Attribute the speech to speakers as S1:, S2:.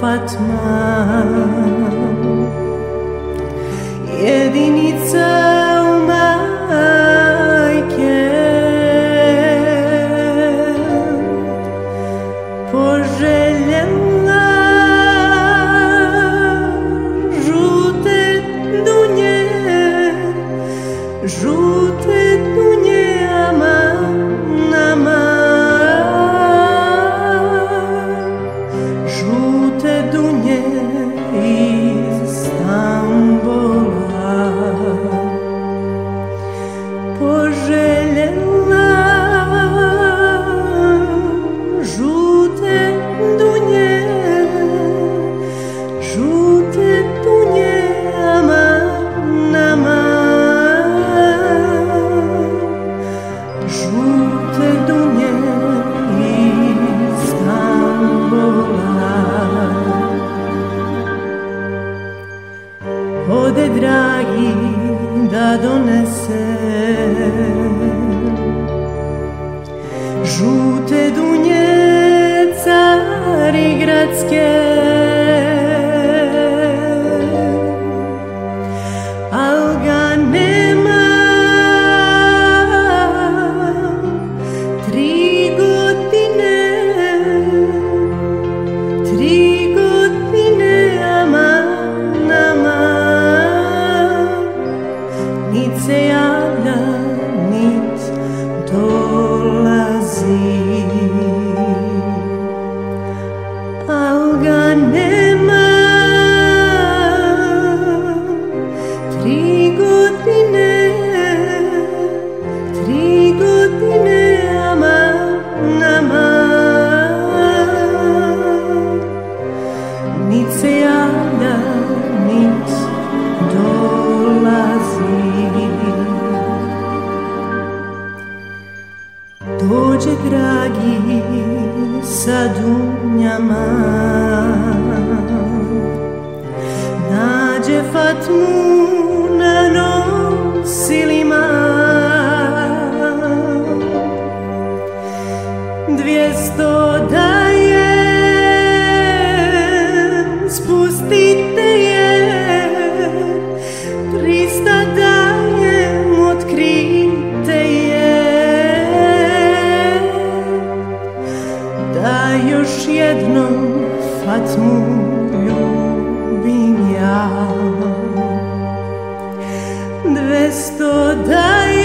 S1: Fatma. E diniță ode dragi da donese. Žute dunje See. Dođe dragi sa dunjama. Nađe Fatmu na nosilima. Dvijesto dana już jedną Fatmu ljubim ja. Dvesto daj